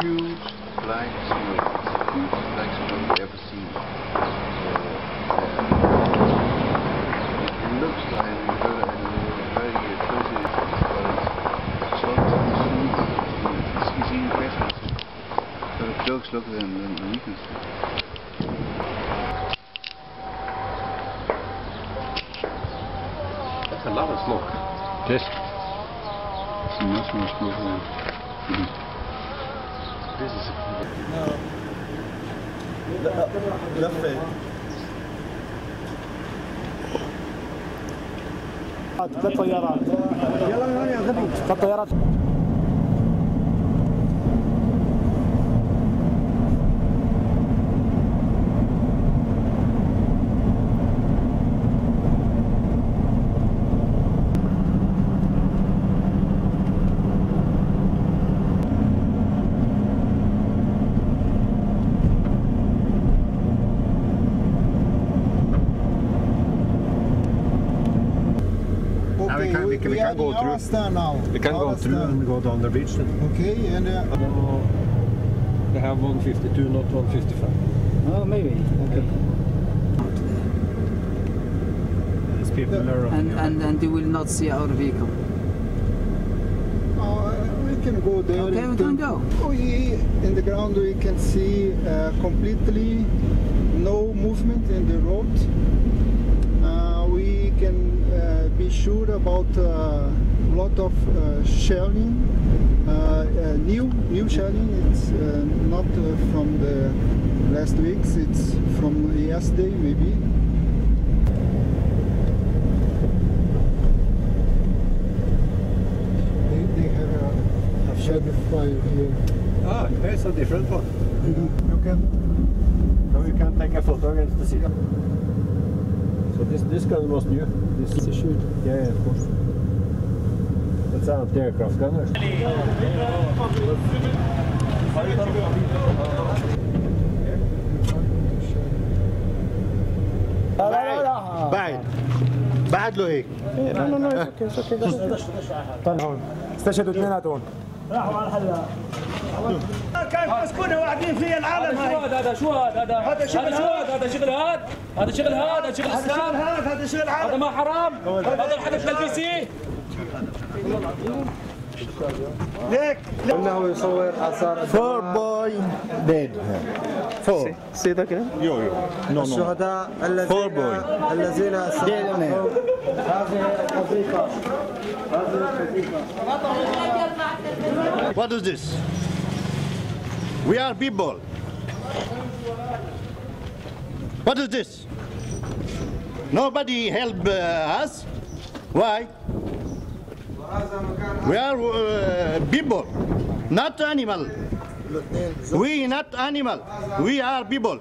huge black snow. Huge black snow you've ever seen. Uh, uh, it looks like and very, and very closely, but it's so smooth. It's, it's even better. So the jokes look than, than the weakness. That's a lot of smoke. Yes. It's much more smoke than. This is لفه ثلاث طيارات ثلاث طيارات we can- we can- we can go through. Now. We can go through and go down the bridge then. Okay, and uh, They have 152, not 155. Oh, maybe. Okay. These people are and, and, and you will not see our vehicle. uh, we can go there. Okay, we can then- go. We, in the ground we can see uh, completely no movement in the road. Uh, can uh, be sure about a lot of uh, shelling, uh, uh, new new shelling. It's uh, not uh, from the last weeks. It's from yesterday maybe. They, they have a, a shed fire here. Ah, here's a different one. You can, now you can take a photo against the city. This this gun was new. This is a shoot. Yeah, yeah, of course. That's an anti-aircraft gun. or- لا لا لا بعد. بعد له هيك. لا لا لا أوكي أوكي طلعون استشهدوا اثنيناتهم كان مسكونها واحدين في العالم هذا شو هذا؟ هذا هذا شغل هذا شو هذا؟ هذا؟ شغل هذا؟ هذا شغل هذا؟ شغل هذا شغل اسلام هذا هذا شغل هذا ما حرام. هذا الحدث بالبي سي ليك. إنه يصور آثار فور بوي ديد فور سيدا كده؟ يو يو. نو نو الشهداء الذين الذين هذه What is this? We are people. What is this? Nobody help uh, us. Why? We are uh, people, not animal. We not animal. We are people.